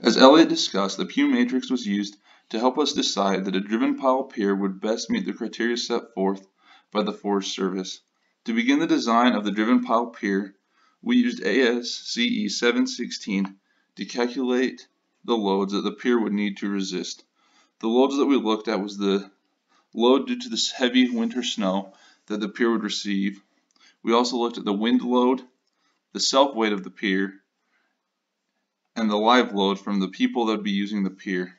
As Elliott discussed, the Pugh matrix was used to help us decide that a driven pile pier would best meet the criteria set forth by the Forest Service. To begin the design of the driven pile pier, we used ASCE 716 to calculate the loads that the pier would need to resist. The loads that we looked at was the load due to this heavy winter snow that the pier would receive. We also looked at the wind load, the self weight of the pier, and the live load from the people that would be using the pier.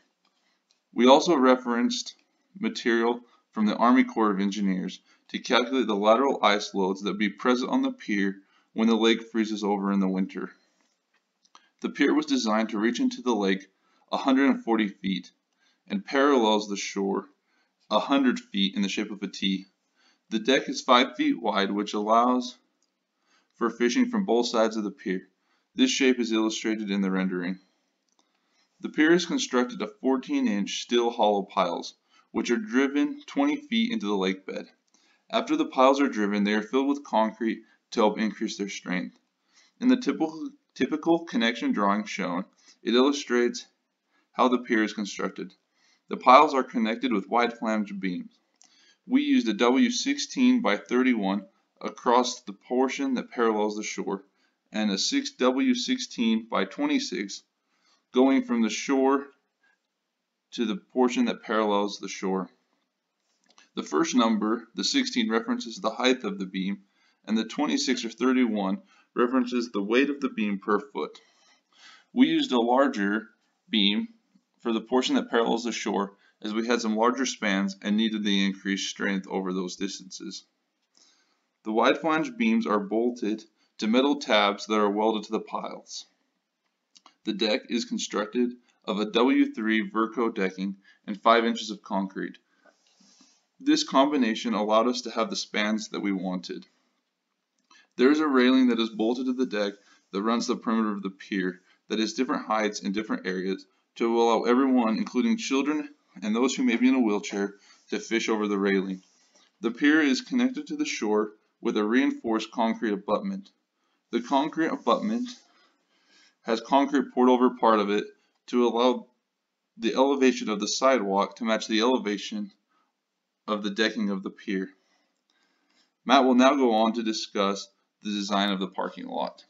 We also referenced material from the Army Corps of Engineers to calculate the lateral ice loads that would be present on the pier when the lake freezes over in the winter. The pier was designed to reach into the lake 140 feet and parallels the shore 100 feet in the shape of a T. The deck is 5 feet wide which allows for fishing from both sides of the pier. This shape is illustrated in the rendering. The pier is constructed of 14 inch steel hollow piles which are driven 20 feet into the lake bed. After the piles are driven they are filled with concrete to help increase their strength. In the typical, typical connection drawing shown, it illustrates how the pier is constructed. The piles are connected with wide flange beams. We used a W16 by 31 across the portion that parallels the shore and a 6W16 by 26 going from the shore to the portion that parallels the shore. The first number, the 16, references the height of the beam and the 26 or 31 references the weight of the beam per foot. We used a larger beam for the portion that parallels the shore as we had some larger spans and needed the increased strength over those distances. The wide flange beams are bolted to metal tabs that are welded to the piles. The deck is constructed of a W3 Verco decking and 5 inches of concrete. This combination allowed us to have the spans that we wanted. There is a railing that is bolted to the deck that runs the perimeter of the pier that is different heights in different areas to allow everyone, including children and those who may be in a wheelchair, to fish over the railing. The pier is connected to the shore with a reinforced concrete abutment. The concrete abutment has concrete poured over part of it to allow the elevation of the sidewalk to match the elevation of the decking of the pier. Matt will now go on to discuss the design of the parking lot.